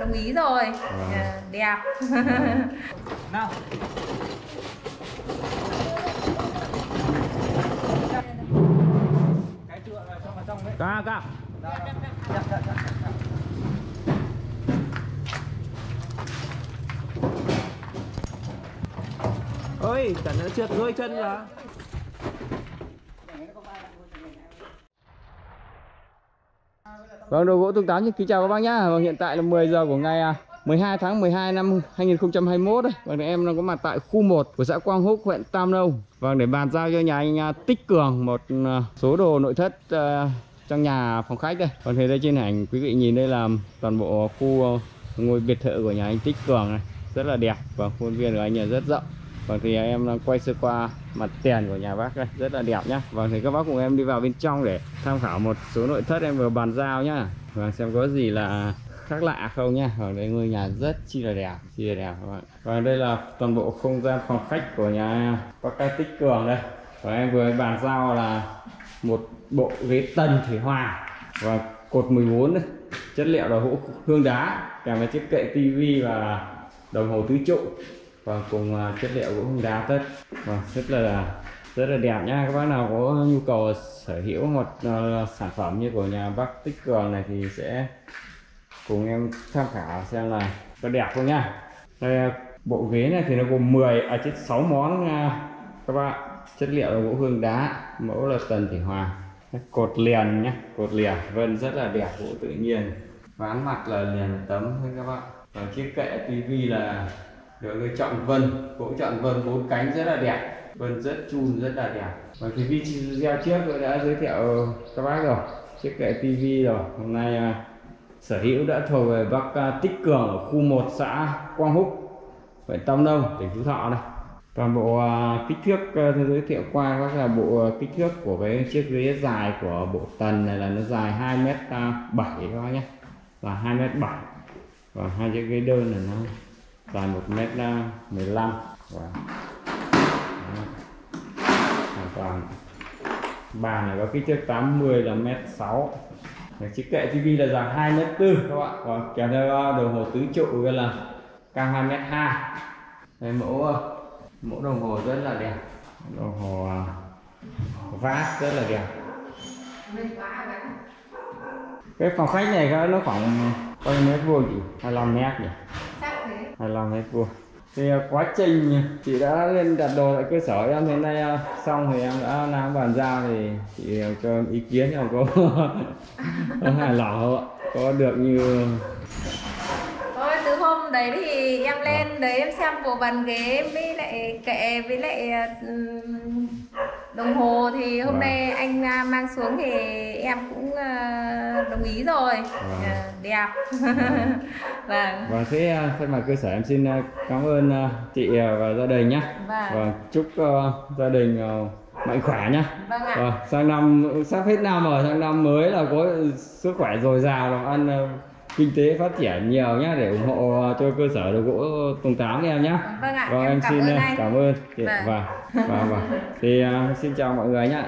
đồng ý rồi. Ờ, đẹp. Nào. Cái tựa là trong vào trong đấy. Cao cao. Dạ, dạ, dạ, dạ. ơi cẩn thận trượt rơi chân là Vâng, đồ gỗ tung tám xin kính chào các bác nhá. Vâng, hiện tại là 10 giờ của ngày à, 12 tháng 12 năm 2021 đấy. Vâng, em đang có mặt tại khu 1 của xã Quang Húc, huyện Tam Nông. Vâng, để bàn giao cho nhà anh à, Tích Cường một à, số đồ nội thất trong nhà phòng khách đây. Vâng, Còn thấy đây trên ảnh quý vị nhìn đây là toàn bộ khu ngôi biệt thự của nhà anh Tích Cường này. Rất là đẹp và khuôn viên của anh nhà rất rộng. Vâng thì em đang quay sơ qua mặt tiền của nhà bác đây rất là đẹp nhá. Vâng thì các bác cùng em đi vào bên trong để tham khảo một số nội thất em vừa bàn giao nhá. Vâng xem có gì là khác lạ không nhá. Ở đây ngôi nhà rất chi là đẹp, chi là đẹp các bạn. Và đây là toàn bộ không gian phòng khách của nhà bác Cai Tích Cường đây. Và em vừa bàn giao là một bộ ghế tần thủy hòa và cột 14 đây. Chất liệu là gỗ hương đá kèm với chiếc kệ tivi và đồng hồ tứ trụ và cùng à, chất liệu gỗ hương đá tất. Và rất là à, rất là đẹp nha các bác nào có nhu cầu sở hữu một à, sản phẩm như của nhà bác tích cường này thì sẽ cùng em tham khảo xem là có đẹp không nha đây bộ ghế này thì nó gồm 10 à chết 6 món nha các bạn chất liệu là gỗ hương đá, mẫu là tần thủy hòa. Cột liền nhé cột liền vân rất là đẹp gỗ tự nhiên. Ván mặt là liền tấm thôi các bạn và chiếc kệ tivi là được lựa chọn vân gỗ chọn vân bốn cánh rất là đẹp. Vân rất chun rất là đẹp. Và cái video trước tôi đã giới thiệu các bác rồi chiếc kệ tivi rồi. Hôm nay à, sở hữu đã thuộc về bác à, tích cường ở khu 1 xã quang húc huyện tam nông tỉnh phú thọ này. Toàn bộ à, kích thước à, tôi giới thiệu qua các là bộ à, kích thước của cái chiếc ghế dài của bộ tần này là nó dài 2 m 7 các bác nhé là 2 m 7 và hai chiếc ghế đơn là nó dài 1 m 15 và hoàn toàn. Bàn này có kích thước 80 là mét 6 Đấy, chiếc kệ tivi là dài 2 mét 4 các bạn. Còn kèm theo đồng hồ tứ trụ là cao 2 mét 2 Đây, mẫu ờ, mẫu đồng hồ rất là đẹp. Đồng hồ ờ, vát rất là đẹp. Cái phòng khách này nó nó khoảng bao nhiêu mét vuông chị 25 mét nhỉ 25 mét vuông thì à, quá trình chị đã lên đặt đồ tại cơ sở em đến nay à, xong thì em đã làm bàn giao thì chị à, cho em ý kiến nhau có có hài lòng không ạ? Có được như hôm đấy thì em lên đấy em xem bộ bàn ghế với lại kệ với lại đồng hồ thì hôm Vâng. nay anh à, mang xuống thì em cũng à, đồng ý rồi. Vâng. Ờ, đẹp. Vâng. Và thế à, thay mặt cơ sở em xin à, cảm ơn à, chị à, và gia đình nhé Vâng. và chúc à, gia đình à, mạnh khỏe nhé vâng ạ. Vâng, sang năm sắp hết năm rồi sang năm mới là có sức khỏe dồi dào làm ăn ờ, kinh tế phát triển nhiều nhá để ủng hộ cho cơ sở đồ gỗ Tùng Tám em nhá. Vâng ạ, Vâng em em cảm xin ơn ờ, anh. cảm ơn. Vâng. Vâng. Vâng vâng. Thì ờ, xin chào mọi người nhá.